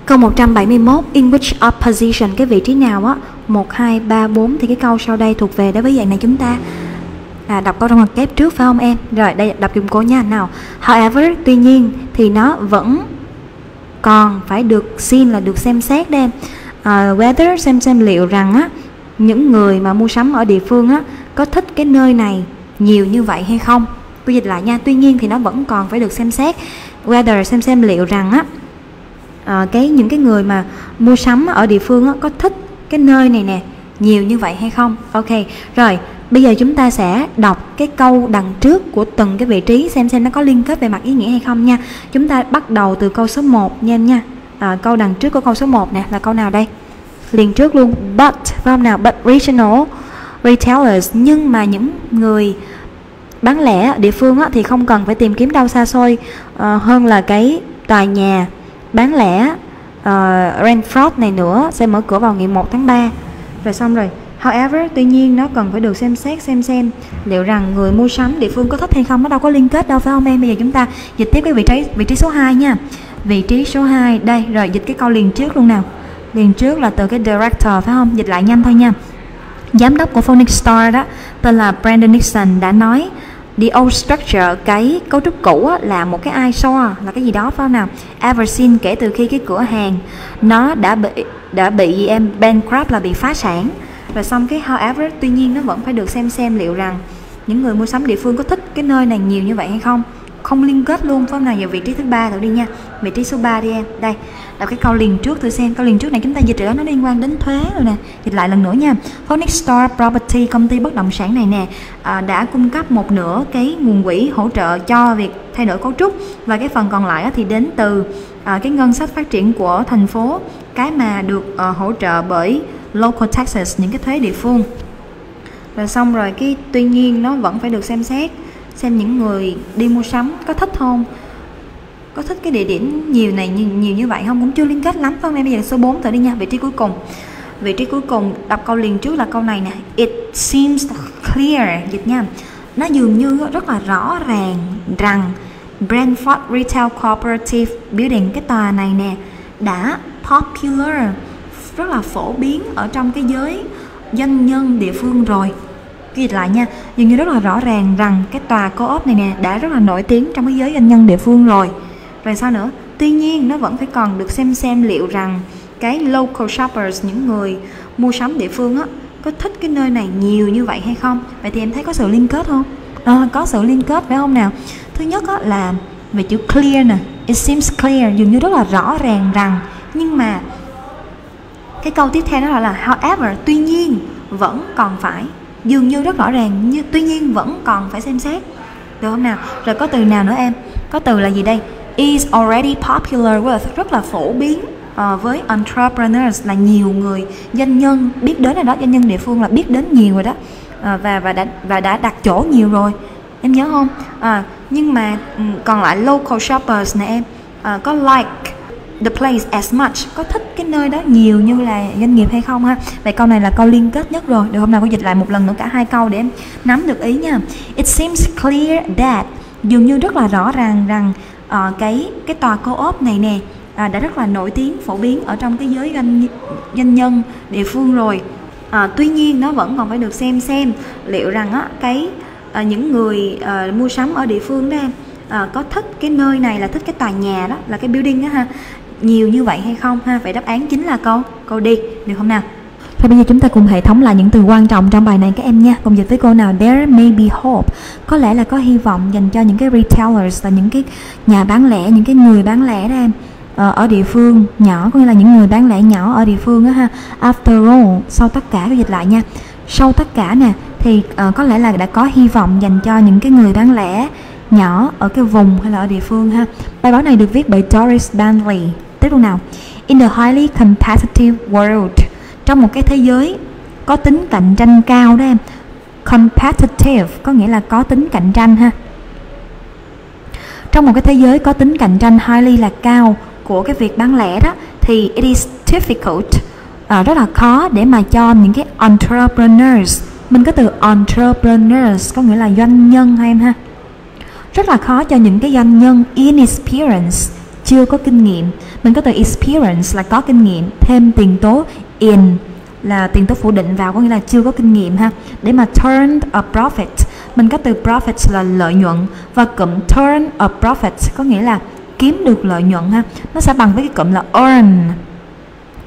Câu 171 In which opposition Cái vị trí nào á? 1, 2, 3, 4 Thì cái câu sau đây thuộc về đối với dạng này chúng ta. À, Đọc câu trong ngoặc kép trước phải không em? Rồi đây đọc dùm cô nha. Nào However tuy nhiên thì nó vẫn còn phải được xin là được xem xét đây uh, weather xem xem liệu rằng á những người mà mua sắm ở địa phương á có thích cái nơi này nhiều như vậy hay không? Tôi dịch lại nha tuy nhiên thì nó vẫn còn phải được xem xét. Weather xem xem liệu rằng á à, cái những cái người mà mua sắm ở địa phương á, có thích cái nơi này nè nhiều như vậy hay không? Ok rồi bây giờ chúng ta sẽ đọc cái câu đằng trước của từng cái vị trí xem xem nó có liên kết về mặt ý nghĩa hay không nha. Chúng ta bắt đầu từ câu số 1 nha em nha à, câu đằng trước của câu số 1 nè là câu nào đây? Liền trước luôn but phải không nào? But regional retailers nhưng mà những người bán lẻ địa phương á, thì không cần phải tìm kiếm đâu xa xôi uh, hơn là cái tòa nhà bán lẻ ờ, uh, Renfrost này nữa sẽ mở cửa vào ngày 1 tháng 3 rồi xong rồi. However, tuy nhiên nó cần phải được xem xét xem xem liệu rằng người mua sắm địa phương có thích hay không nó đâu có liên kết đâu phải không em? Bây giờ chúng ta dịch tiếp cái vị trí vị trí số 2 nha vị trí số 2 đây rồi dịch cái câu liền trước luôn nào. Liền trước là từ cái director phải không? Dịch lại nhanh thôi nha. Giám đốc của Phoenix Star đó tên là Brandon Nixon đã nói the old structure cái cấu trúc cũ á, là một cái eyesore là cái gì đó phải không nào? Ever since kể từ khi cái cửa hàng nó đã bị đã bị em bankrupt là bị phá sản. Rồi xong cái however tuy nhiên nó vẫn phải được xem xem liệu rằng những người mua sắm địa phương có thích cái nơi này nhiều như vậy hay không không liên kết luôn. Phải không nào? Giờ vị trí thứ ba thử đi nha. Vị trí số 3 đi em. Đây. Đọc cái câu liền trước thử xem. Câu liền trước này chúng ta dịch ra nó liên quan đến thuế rồi nè. Dịch lại lần nữa nha. Phoenix Star Property công ty bất động sản này nè à, đã cung cấp một nửa cái nguồn quỹ hỗ trợ cho việc thay đổi cấu trúc. Và cái phần còn lại thì đến từ à, cái ngân sách phát triển của thành phố. Cái mà được à, hỗ trợ bởi local taxes những cái thuế địa phương. Rồi xong rồi cái tuy nhiên nó vẫn phải được xem xét xem những người đi mua sắm có thích không. Có thích cái địa điểm nhiều này nhiều, nhiều như vậy không? Cũng chưa liên kết lắm phải không em? Bây giờ số 4 thử đi nha vị trí cuối cùng. Vị trí cuối cùng đọc câu liền trước là câu này nè. It seems clear dịch nha. Nó dường như rất là rõ ràng rằng Brentford Retail Cooperative Building cái tòa này nè đã popular rất là phổ biến ở trong cái giới doanh nhân địa phương rồi ghi lại nha. Dường như rất là rõ ràng rằng cái tòa co-op này nè đã rất là nổi tiếng trong cái giới doanh nhân địa phương rồi. Rồi sao nữa? Tuy nhiên nó vẫn phải còn được xem xem liệu rằng cái local shoppers những người mua sắm địa phương á có thích cái nơi này nhiều như vậy hay không? Vậy thì em thấy có sự liên kết không? À, có sự liên kết phải không nào? Thứ nhất á, là về chữ clear nè. It seems clear. Dường như rất là rõ ràng rằng. Nhưng mà cái câu tiếp theo đó là, là however tuy nhiên vẫn còn phải dường như rất rõ ràng nhưng tuy nhiên vẫn còn phải xem xét. Được không nào? Rồi có từ nào nữa em? Có từ là gì đây? Is already popular with rất là phổ biến uh, với entrepreneurs là nhiều người doanh nhân biết đến rồi đó doanh nhân địa phương là biết đến nhiều rồi đó. Uh, và và đã và đã đặt chỗ nhiều rồi. Em nhớ không? À, nhưng mà um, còn lại local shoppers nè em. Uh, có like the place as much. Có thích cái nơi đó nhiều như là doanh nghiệp hay không ha? Vậy câu này là câu liên kết nhất rồi. Được hôm nào? Cô dịch lại một lần nữa cả hai câu để em nắm được ý nha. It seems clear that. Dường như rất là rõ ràng rằng uh, cái cái tòa co-op này nè à, đã rất là nổi tiếng phổ biến ở trong cái giới doanh doanh nhân địa phương rồi. À, tuy nhiên nó vẫn còn phải được xem xem liệu rằng á cái à, những người à, mua sắm ở địa phương đó em à, có thích cái nơi này là thích cái tòa nhà đó là cái building đó ha? Nhiều như vậy hay không ha? Vậy đáp án chính là câu câu đi được không nào? Và bây giờ chúng ta cùng hệ thống lại những từ quan trọng trong bài này các em nha. Cùng dịch với cô nào? There may be hope. Có lẽ là có hy vọng dành cho những cái retailers là những cái nhà bán lẻ, những cái người bán lẻ đó em. Ờ, ở địa phương nhỏ có nghĩa là những người bán lẻ nhỏ ở địa phương á ha. After all sau tất cả cái dịch lại nha. Sau tất cả nè thì uh, có lẽ là đã có hy vọng dành cho những cái người bán lẻ nhỏ ở cái vùng hay là ở địa phương ha. Bài báo này được viết bởi Doris Bentley tiếp luôn nào. In the highly competitive world trong một cái thế giới có tính cạnh tranh cao đó em. Competitive có nghĩa là có tính cạnh tranh ha. Trong một cái thế giới có tính cạnh tranh highly là cao của cái việc bán lẻ đó thì it is difficult uh, rất là khó để mà cho những cái entrepreneurs mình có từ entrepreneurs có nghĩa là doanh nhân hay em ha. Rất là khó cho những cái doanh nhân inexperienced chưa có kinh nghiệm. Mình có từ experience là có kinh nghiệm, thêm tiền tố in, là tiền tố phủ định vào, có nghĩa là chưa có kinh nghiệm ha. Để mà turn a profit, mình có từ profit là lợi nhuận, và cụm turn a profit có nghĩa là kiếm được lợi nhuận ha. Nó sẽ bằng với cái cụm là earn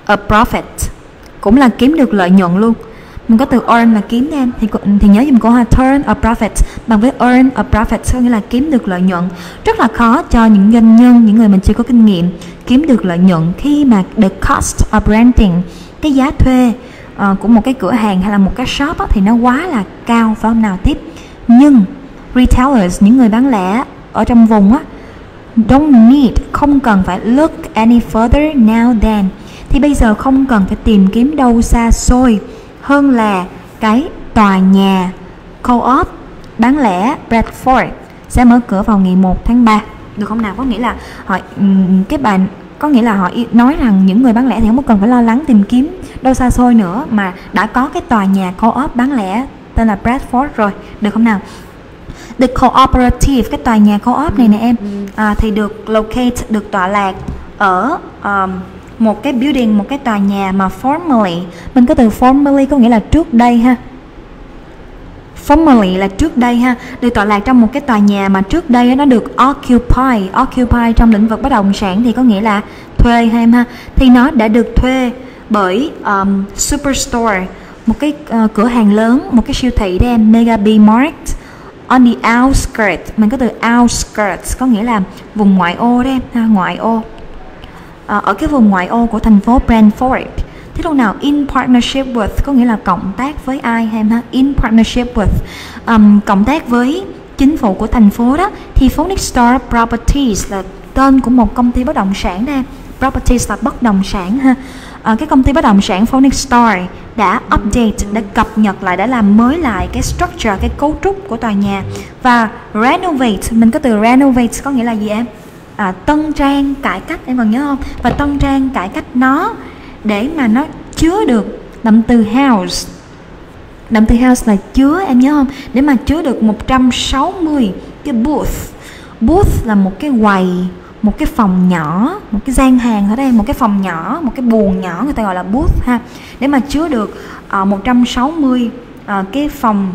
a profit, cũng là kiếm được lợi nhuận luôn. Mình có từ earn là kiếm em thì thì nhớ giùm cô ha, turn a profit bằng với earn a profit có nghĩa là kiếm được lợi nhuận. Rất là khó cho những doanh nhân những người mình chưa có kinh nghiệm kiếm được lợi nhuận khi mà the cost of renting cái giá thuê uh, của một cái cửa hàng hay là một cái shop á, thì nó quá là cao phải không nào tiếp? Nhưng retailers những người bán lẻ ở trong vùng á don't need không cần phải look any further now than. Thì bây giờ không cần phải tìm kiếm đâu xa xôi hơn là cái tòa nhà co-op bán lẻ Bradford sẽ mở cửa vào ngày 1 tháng 3 được không nào? Có nghĩa là họ cái bạn có nghĩa là họ nói rằng những người bán lẻ thì không cần phải lo lắng tìm kiếm đâu xa xôi nữa mà đã có cái tòa nhà co-op bán lẻ tên là Bradford rồi. Được không nào? The cooperative cái tòa nhà co-op này nè em à, thì được locate được tọa lạc ở um, một cái building một cái tòa nhà mà formerly mình có từ formerly có nghĩa là trước đây ha formerly là trước đây ha được tọa lạc trong một cái tòa nhà mà trước đây nó được occupy occupy trong lĩnh vực bất động sản thì có nghĩa là thuê ha em ha. Thì nó đã được thuê bởi um, superstore một cái uh, cửa hàng lớn một cái siêu thị đó em Mega B Mart on the outskirts. Mình có từ outskirts có nghĩa là vùng ngoại ô đấy ha, ngoại ô. À, ở cái vùng ngoại ô của thành phố Brentford thế lúc nào in partnership with có nghĩa là cộng tác với ai em ha? In partnership with um, cộng tác với chính phủ của thành phố đó. Thì Phoenix Star Properties là tên của một công ty bất động sản đây properties là bất động sản ha. À, cái công ty bất động sản Phoenix Star đã update đã cập nhật lại đã làm mới lại cái structure cái cấu trúc của tòa nhà. Và renovate mình có từ renovate có nghĩa là gì em? À, tân trang cải cách em còn nhớ không? Và tân trang cải cách nó để mà nó chứa được. Động từ house. Động từ house là chứa em nhớ không? Để mà chứa được 160 cái booth. Booth là một cái quầy một cái phòng nhỏ một cái gian hàng ở đây một cái phòng nhỏ một cái buồng nhỏ người ta gọi là booth ha. Để mà chứa được uh, 160 uh, cái phòng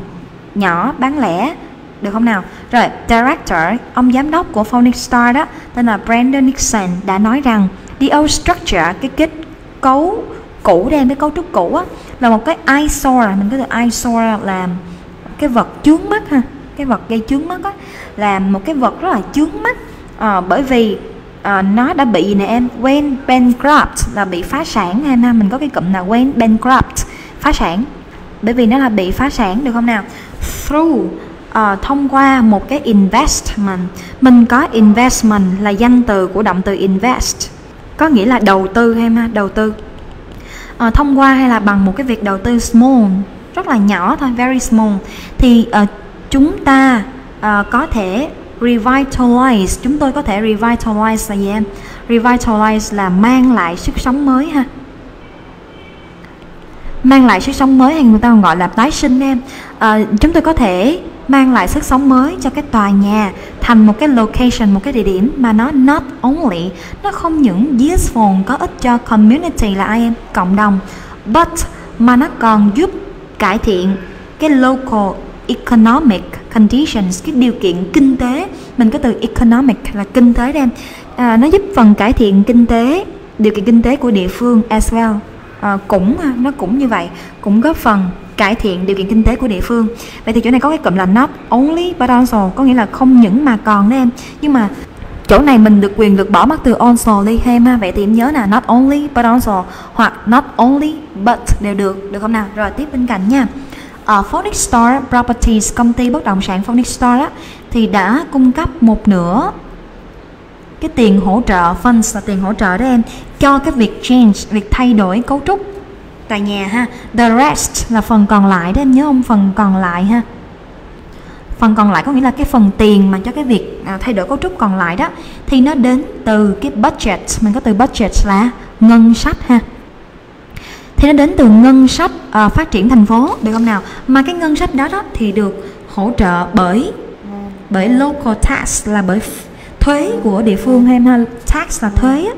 nhỏ bán lẻ được không nào? Rồi director ông giám đốc của Phoenix Star đó tên là Brandon Nixon đã nói rằng the old structure cái kết cấu cũ đen cái cấu trúc cũ á là một cái eyesore mình có từ eyesore là cái vật chướng mắt ha cái vật gây chướng mắt á là một cái vật rất là chướng mắt. À, bởi vì à, nó đã bị nè em when bankrupt là bị phá sản em ha mình có cái cụm là when bankrupt phá sản. Bởi vì nó là bị phá sản được không nào? Through uh, thông qua một cái investment. Mình có investment là danh từ của động từ invest có nghĩa là đầu tư em ha đầu tư. À, thông qua hay là bằng một cái việc đầu tư small rất là nhỏ thôi very small thì uh, chúng ta uh, có thể revitalize chúng tôi có thể revitalize là gì em? Revitalize là mang lại sức sống mới ha. Mang lại sức sống mới hay người ta còn gọi là tái sinh em. À, chúng tôi có thể mang lại sức sống mới cho cái tòa nhà thành một cái location một cái địa điểm mà nó not only nó không những useful có ích cho community là ai em cộng đồng but mà nó còn giúp cải thiện cái local economic conditions cái điều kiện kinh tế. Mình có từ economic là kinh tế đem à, nó giúp phần cải thiện kinh tế điều kiện kinh tế của địa phương as well. À, cũng à, nó cũng như vậy cũng góp phần cải thiện điều kiện kinh tế của địa phương. Vậy thì chỗ này có cái cụm là not only but also có nghĩa là không những mà còn đó em. Nhưng mà chỗ này mình được quyền được bỏ mất từ also đi thêm ha. Vậy thì em nhớ là not only but also hoặc not only but đều được được không nào? Rồi tiếp bên cạnh nha. Ở uh, Phoenix Star Properties công ty bất động sản Phoenix Star á, thì đã cung cấp một nửa cái tiền hỗ trợ funds là tiền hỗ trợ đó em cho cái việc change việc thay đổi cấu trúc tòa nhà ha. The rest là phần còn lại đó em nhớ không? Phần còn lại ha. Phần còn lại có nghĩa là cái phần tiền mà cho cái việc à, thay đổi cấu trúc còn lại đó thì nó đến từ cái budget. Mình có từ budget là ngân sách ha. Thì nó đến từ ngân sách à, phát triển thành phố được không nào? Mà cái ngân sách đó đó thì được hỗ trợ bởi bởi local tax là bởi thuế của địa phương hay ha. Tax là thuế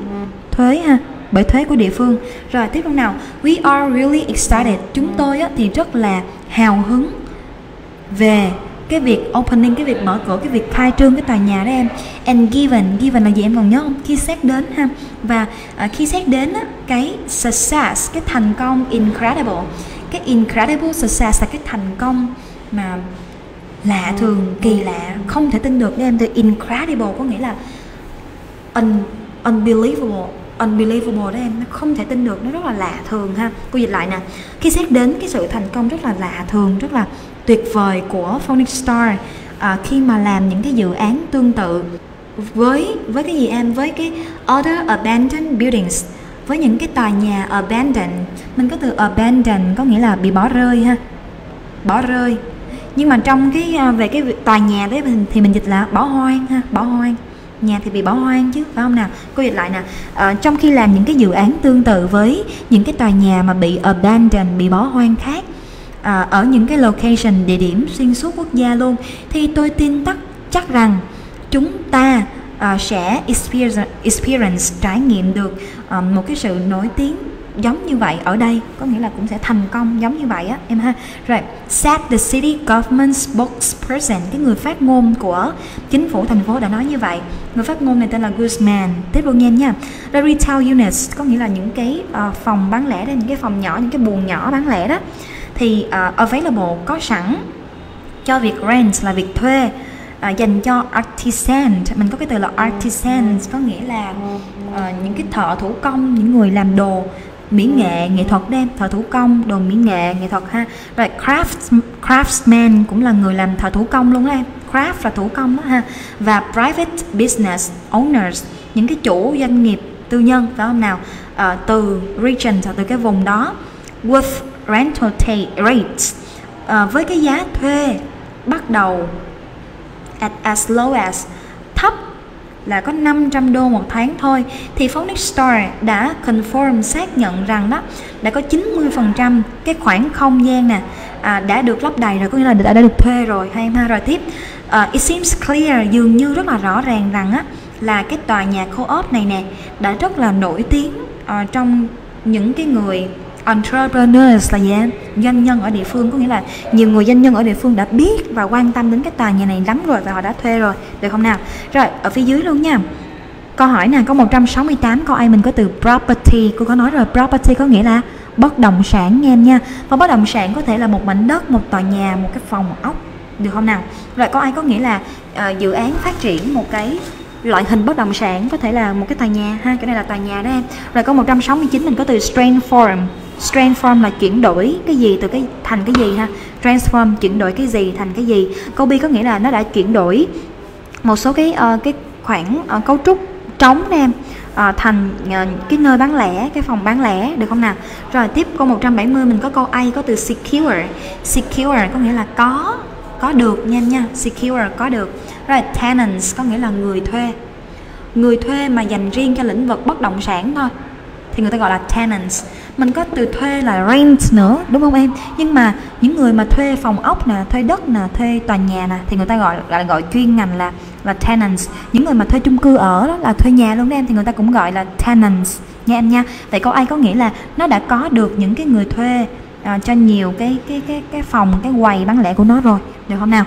thuế ha bởi thuế của địa phương. Rồi tiếp theo nào. We are really excited. Chúng tôi á, thì rất là hào hứng về cái việc opening cái việc mở cửa cái việc khai trương cái tòa nhà đó em. And given given là gì em còn nhớ không? Khi xét đến ha. Và uh, khi xét đến á, cái success cái thành công incredible. Cái incredible success là cái thành công mà lạ thường kỳ lạ không thể tin được đó em. Từ incredible có nghĩa là un, unbelievable unbelievable đó em. Nó không thể tin được nó rất là lạ thường ha. Cô dịch lại nè. Khi xét đến cái sự thành công rất là lạ thường rất là tuyệt vời của Phoenix Star à, khi mà làm những cái dự án tương tự với với cái gì em? Với cái other abandoned buildings với những cái tòa nhà abandoned. Mình có từ abandoned có nghĩa là bị bỏ rơi ha. Bỏ rơi. Nhưng mà trong cái à, về cái tòa nhà đấy thì mình dịch là bỏ hoang ha bỏ hoang nhà thì bị bỏ hoang chứ phải không nào cô dịch lại nè à, trong khi làm những cái dự án tương tự với những cái tòa nhà mà bị abandoned bị bỏ hoang khác à, ở những cái location địa điểm xuyên suốt quốc gia luôn thì tôi tin chắc chắc rằng chúng ta uh, sẽ experience, experience trải nghiệm được um, một cái sự nổi tiếng giống như vậy ở đây có nghĩa là cũng sẽ thành công giống như vậy á em ha? Rồi said the city government spokesperson cái người phát ngôn của chính phủ thành phố đã nói như vậy. Người phát ngôn này tên là Guzman. Tiếp luôn nhanh nha. The retail units có nghĩa là những cái uh, phòng bán lẻ đó những cái phòng nhỏ những cái buồng nhỏ bán lẻ đó. Thì uh, available có sẵn cho việc rent là việc thuê uh, dành cho artisan. Mình có cái từ là artisans có nghĩa là uh, những cái thợ thủ công những người làm đồ mỹ nghệ nghệ thuật đem thợ thủ công đồ mỹ nghệ nghệ thuật ha. Rồi craft craftsman cũng là người làm thợ thủ công luôn đó em. Craft là thủ công đó ha. Và private business owners những cái chủ doanh nghiệp tư nhân phải không nào? À, từ region từ cái vùng đó with rental rates. À, với cái giá thuê bắt đầu at as low as thấp là có 500 đô một tháng thôi thì Phonics Store đã confirm xác nhận rằng đó đã có 90% cái khoảng không gian nè à, đã được lắp đầy rồi có nghĩa là đã, đã được thuê rồi hay ha rồi tiếp. Uh, it seems clear dường như rất là rõ ràng rằng á là cái tòa nhà co-op này nè đã rất là nổi tiếng uh, trong những cái người entrepreneurs là gì em? Doanh nhân ở địa phương có nghĩa là nhiều người doanh nhân ở địa phương đã biết và quan tâm đến cái tòa nhà này lắm rồi và họ đã thuê rồi. Được không nào? Rồi ở phía dưới luôn nha. Câu hỏi nè có 168 câu ai mình có từ property cô có nói rồi property có nghĩa là bất động sản nghe em nha. Và bất động sản có thể là một mảnh đất một tòa nhà một cái phòng một ốc. Được không nào? Rồi có ai có nghĩa là uh, dự án phát triển một cái loại hình bất động sản có thể là một cái tòa nhà ha cái này là tòa nhà đó em. Rồi có 169 mình có từ strain form transform là chuyển đổi cái gì từ cái thành cái gì ha? Transform chuyển đổi cái gì thành cái gì? Câu B có nghĩa là nó đã chuyển đổi một số cái uh, cái khoảng uh, cấu trúc trống nè em à, thành uh, cái nơi bán lẻ cái phòng bán lẻ được không nào? Rồi tiếp câu 170 mình có câu A có từ secure. Secure có nghĩa là có có được nha nha. Secure có được. Rồi tenants có nghĩa là người thuê. Người thuê mà dành riêng cho lĩnh vực bất động sản thôi. Thì người ta gọi là tenants mình có từ thuê là rent nữa đúng không em? Nhưng mà những người mà thuê phòng ốc nè thuê đất nè thuê tòa nhà nè thì người ta gọi là gọi chuyên ngành là là tenants. Những người mà thuê chung cư ở đó là thuê nhà luôn đó em thì người ta cũng gọi là tenants. Nha em nha. Vậy câu A có nghĩa là nó đã có được những cái người thuê à, cho nhiều cái cái cái cái phòng cái quầy bán lẻ của nó rồi? Được không nào?